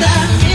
nada.